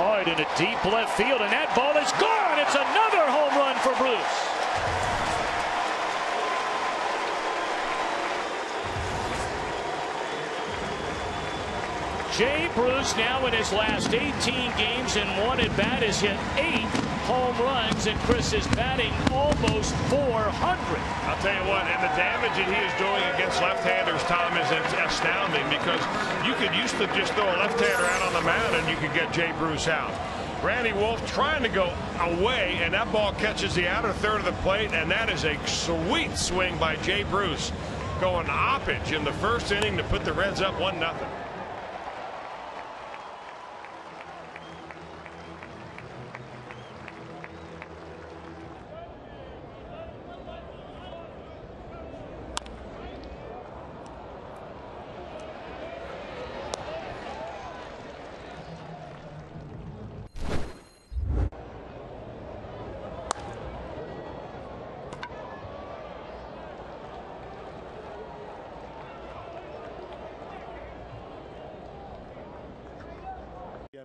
hard into deep left field, and that ball is gone. It's another home run for Bruce. Jay Bruce now in his last 18 games and one at bat has hit eight home runs and Chris is batting almost 400. I'll tell you what and the damage that he is doing against left-handers Tom is astounding because you could used to just throw a left-hander out on the mound and you could get Jay Bruce out. Randy Wolf trying to go away and that ball catches the outer third of the plate and that is a sweet swing by Jay Bruce going oppage in the first inning to put the Reds up one nothing.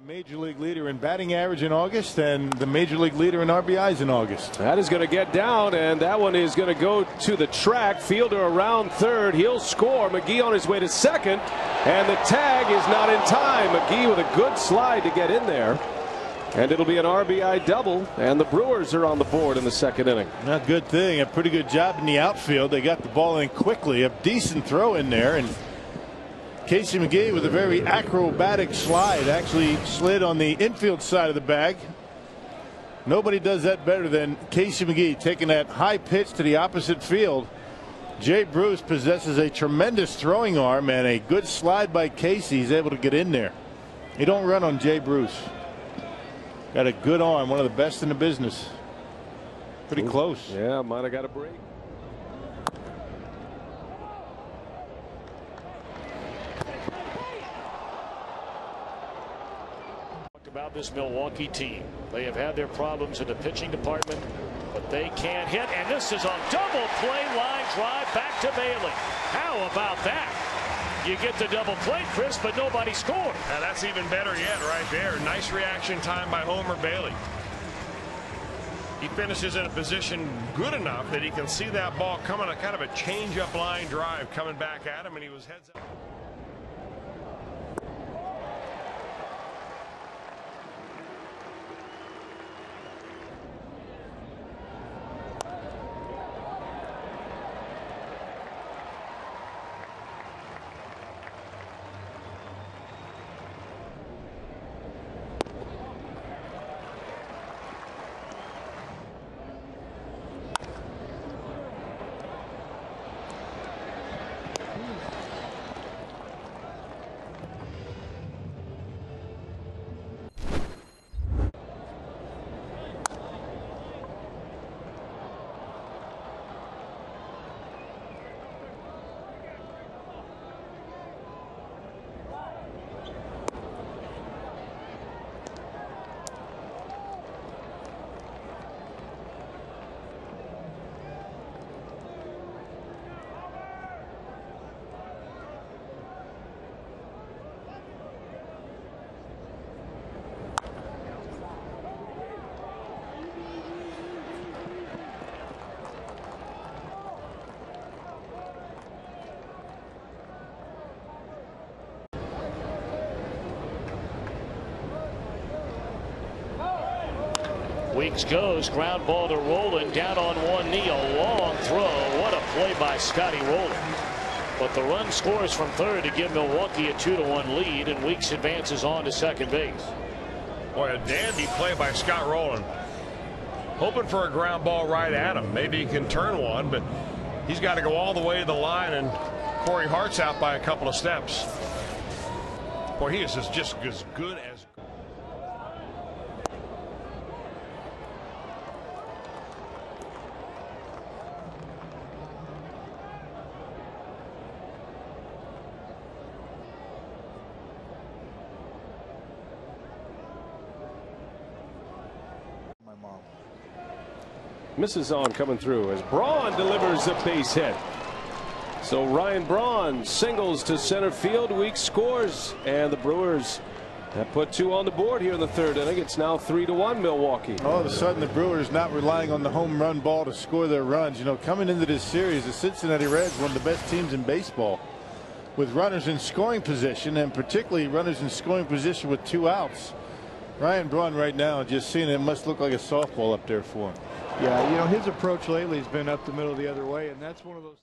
Major League leader in batting average in August and the Major League leader in RBIs in August. That is going to get down, and that one is going to go to the track. Fielder around third. He'll score. McGehee on his way to second, and the tag is not in time. McGehee with a good slide to get in there. And it'll be an RBI double, and the Brewers are on the board in the second inning. A good thing. A pretty good job in the outfield. They got the ball in quickly. A decent throw in there, and Casey McGehee with a very acrobatic slide actually slid on the infield side of the bag. Nobody does that better than Casey McGehee taking that high pitch to the opposite field. Jay Bruce possesses a tremendous throwing arm and a good slide by Casey. He's able to get in there. You don't run on Jay Bruce. Got a good arm, one of the best in the business. Pretty close. Yeah, might have got a break. about this Milwaukee team. They have had their problems in the pitching department, but they can't hit. And this is a double play line drive back to Bailey. How about that? You get the double play, Chris, but nobody scored. Now that's even better yet right there. Nice reaction time by Homer Bailey. He finishes in a position good enough that he can see that ball coming, a kind of a change-up line drive coming back at him, and he was heads up. Weeks goes. Ground ball to Rolen down on one knee. A long throw. What a play by Scotty Rolen but the run scores from third to give Milwaukee a two to one lead and Weeks advances on to second base. Boy a dandy play by Scott Rolen hoping for a ground ball right at him. Maybe he can turn one but he's got to go all the way to the line and Corey Hart's out by a couple of steps. Boy he is just as good as Misses on coming through as Braun delivers a base hit. So Ryan Braun singles to center field. Weak scores, and the Brewers have put two on the board here in the third inning. It's now three to one Milwaukee. All of a sudden, the Brewers not relying on the home run ball to score their runs. You know, coming into this series, the Cincinnati Reds, one of the best teams in baseball, with runners in scoring position, and particularly runners in scoring position with two outs. Ryan Braun right now, just seeing it, must look like a softball up there for him. Yeah, you know, his approach lately has been up the middle the other way, and that's one of those.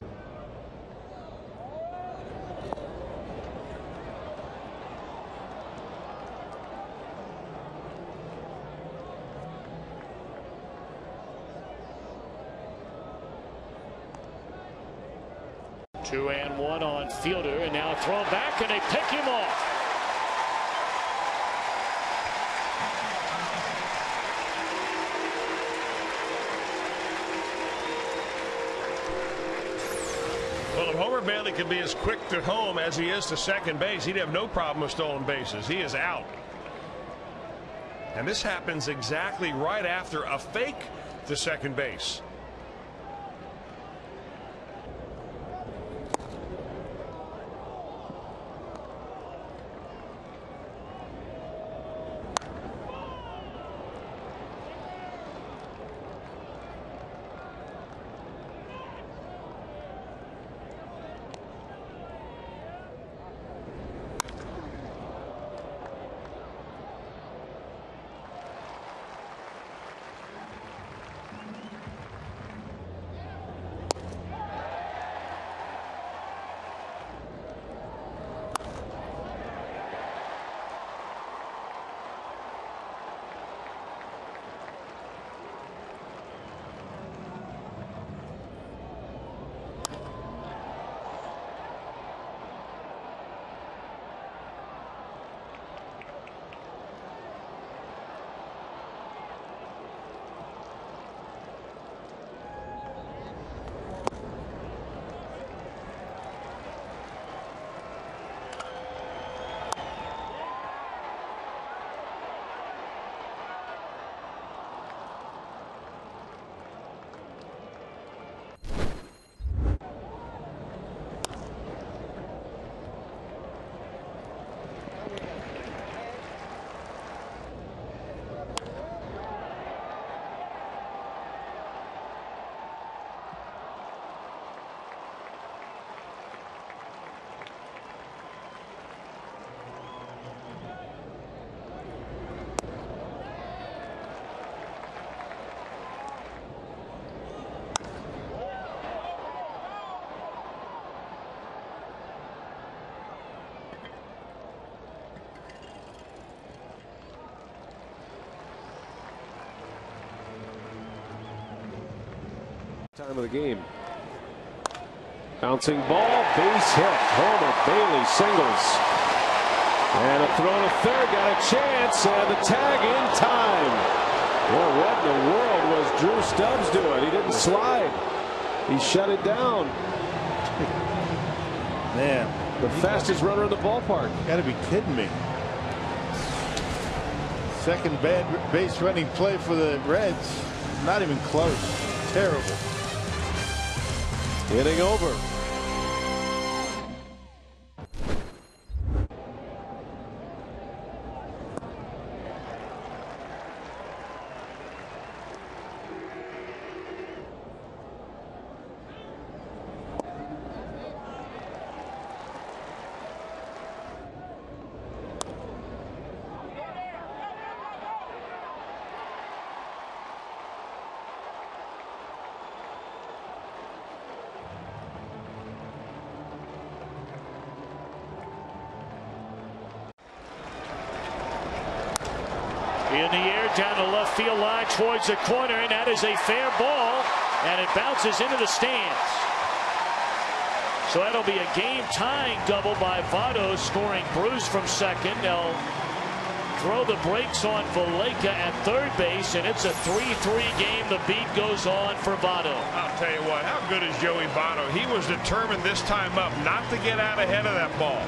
Two and one on Fielder, and now thrown back, and they pick him off. Well, if Homer Bailey could be as quick to home as he is to second base, he'd have no problem with stolen bases. He is out. And this happens exactly right after a fake to second base. Time of the game. Bouncing ball, base hit. Homer Bailey singles. And a throw to third, got a chance, and the tag in time. Well, what in the world was Drew Stubbs doing? He didn't slide. He shut it down. Man, The fastest runner in the ballpark. got to be kidding me. Second bad base running play for the Reds. Not even close. Terrible. Inning over. In the air down the left field line towards the corner, and that is a fair ball, and it bounces into the stands. So that'll be a game tying double by Votto, scoring Bruce from second. They'll throw the brakes on Valaika at third base, and it's a 3-3 game. The beat goes on for Votto. I'll tell you what, how good is Joey Votto? He was determined this time up not to get out ahead of that ball.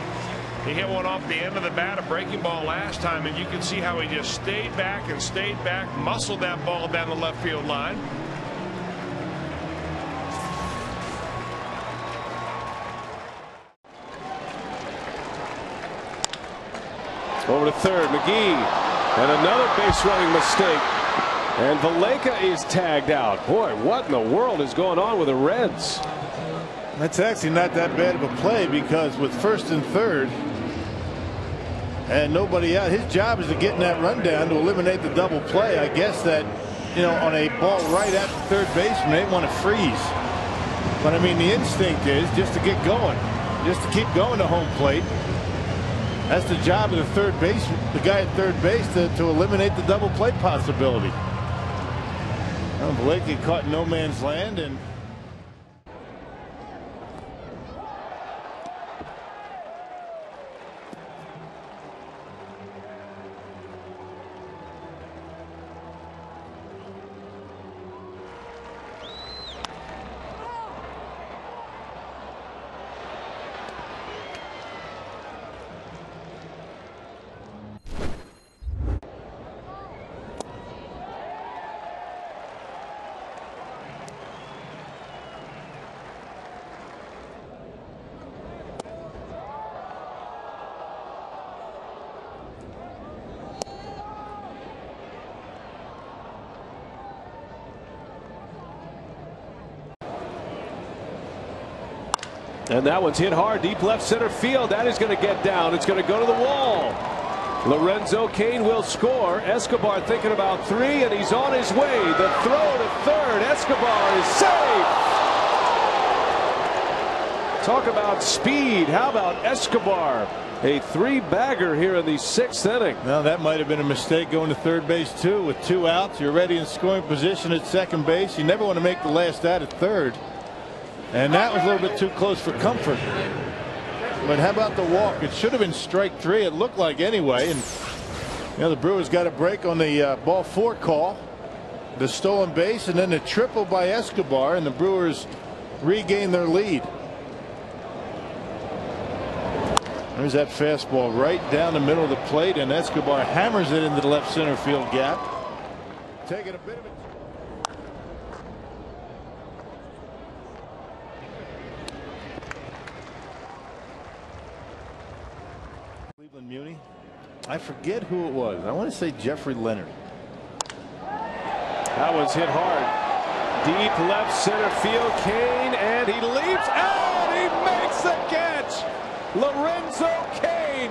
He hit one off the end of the bat, a breaking ball last time, and you can see how he just stayed back and stayed back, muscled that ball down the left field line. Over to third, McGehee. And another base running mistake. And Valaika is tagged out. Boy, what in the world is going on with the Reds? That's actually not that bad of a play because with first and third and nobody out, his job is to get in that rundown to eliminate the double play. I guess that, you know, on a ball right at the third baseman, they want to freeze. But I mean, the instinct is just to get going, just to keep going to home plate. That's the job of the third base, the guy at third base, to, to eliminate the double play possibility. Well, Blakey caught no man's land and. And that one's hit hard deep left center field. That is going to get down. It's going to go to the wall. Lorenzo Cain will score. Escobar thinking about three, and he's on his way. The throw to third. Escobar is safe. Talk about speed. How about Escobar? A three bagger here in the sixth inning. Now that might have been a mistake going to third base too with two outs. You're ready in scoring position at second base. You never want to make the last out at third. And that was a little bit too close for comfort. But how about the walk? It should have been strike three. It looked like anyway. And you know the Brewers got a break on the uh, ball four call, the stolen base, and then the triple by Escobar, and the Brewers regain their lead. There's that fastball right down the middle of the plate, and Escobar hammers it into the left center field gap. Taking a bit of a I forget who it was. I want to say Jeffrey Leonard. That was hit hard. Deep left center field. Cain, and he leaps and he makes the catch. Lorenzo Cain.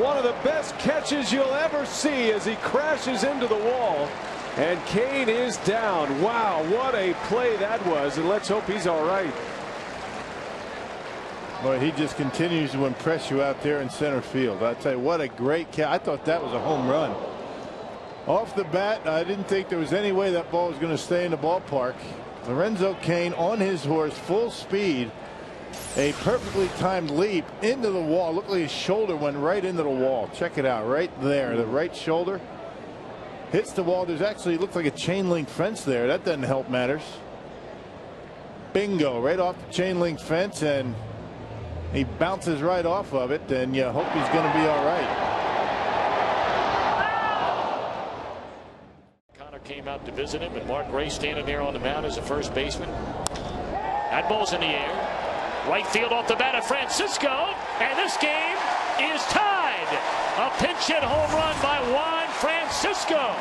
One of the best catches you'll ever see as he crashes into the wall. And Cain is down. Wow, what a play that was. And let's hope he's all right. Boy, he just continues to impress you out there in center field. I tell you what a great catch. I thought that was a home run. Off the bat, I didn't think there was any way that ball was going to stay in the ballpark. Lorenzo Cain on his horse, full speed. A perfectly timed leap into the wall. Looked like his shoulder went right into the wall. Check it out right there. The right shoulder hits the wall. There's actually looks like a chain link fence there. That doesn't help matters. Bingo right off the chain link fence and he bounces right off of it and you hope he's going to be all right. Connor came out to visit him and Mark Gray standing there on the mound as a first baseman. That ball's in the air. Right field off the bat of Francisco and this game is tied. A pinch hit home run by Juan Francisco.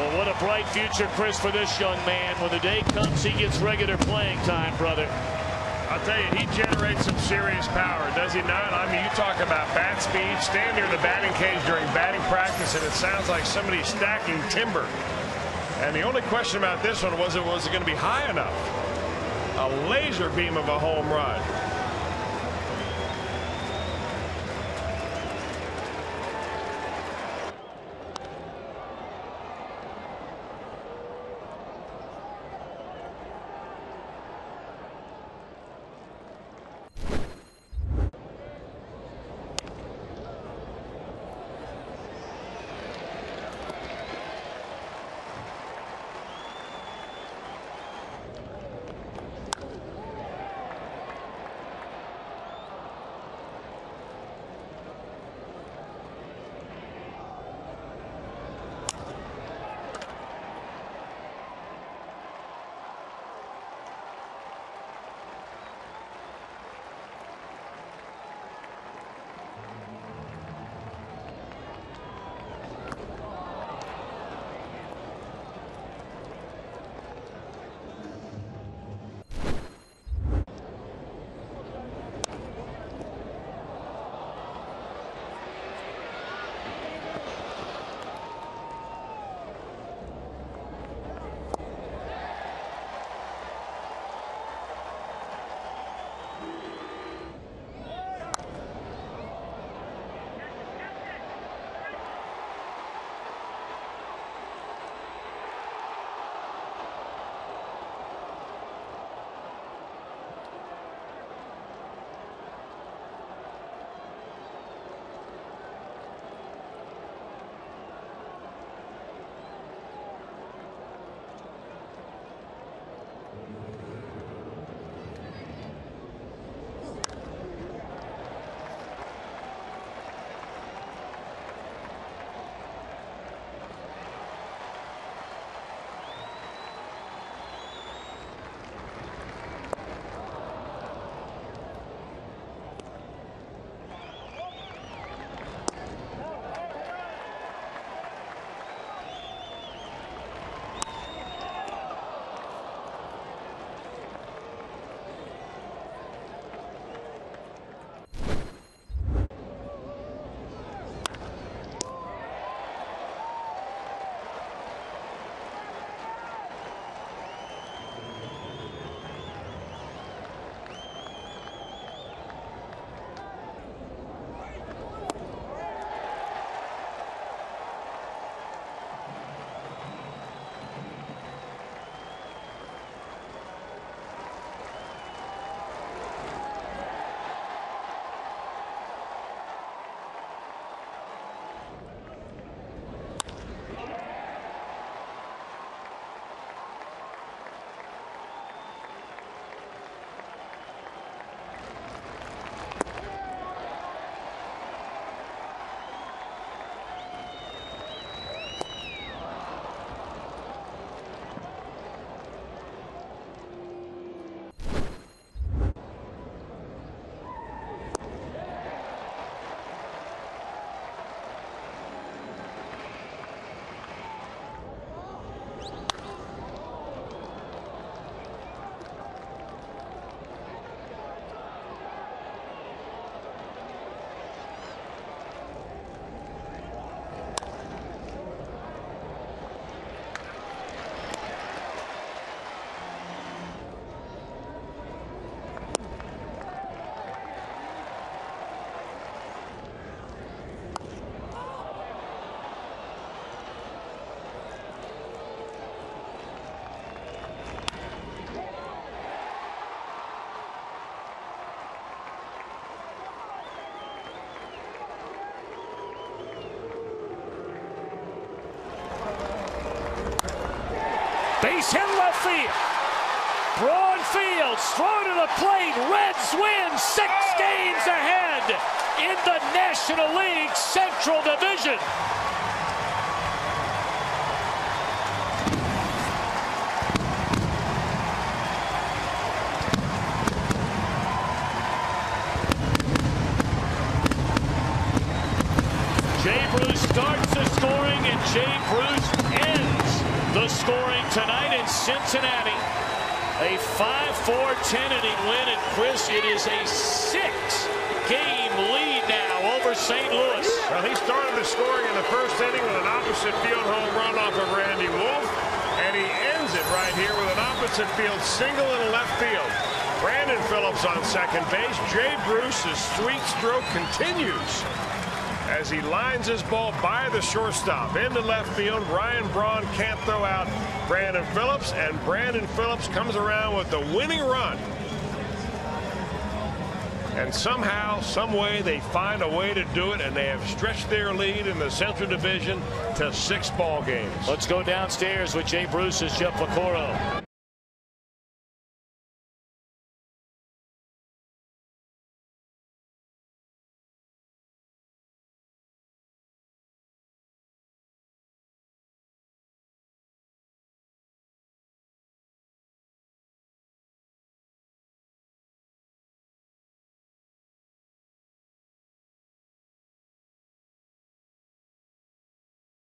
Well, what a bright future, Chris, for this young man. When the day comes, he gets regular playing time, brother. I'll tell you, he generates some serious power, does he not? I mean, you talk about bat speed, stand near the batting cage during batting practice, and it sounds like somebody's stacking timber. And the only question about this one was, it was it going to be high enough? A laser beam of a home run. Base hit left field. Braun Fields throw to the plate. Reds win six games ahead in the National League Central Division. Jay Bruce starts the scoring and Jay Bruce ends the scoring tonight in Cincinnati. A 5-4 10 inning win and Chris it is a six game lead now over St. Louis. Well he started the scoring in the first inning with an opposite field home run off of Randy Wolf and he ends it right here with an opposite field single in left field. Brandon Phillips on second base. Jay Bruce's sweet stroke continues as he lines his ball by the shortstop into left field. Ryan Braun can't throw out Brandon Phillips, and Brandon Phillips comes around with the winning run. And somehow, some way, they find a way to do it, and they have stretched their lead in the Central Division to six ball games. Let's go downstairs with Jay Bruce Bruce's Jeff Piecoro.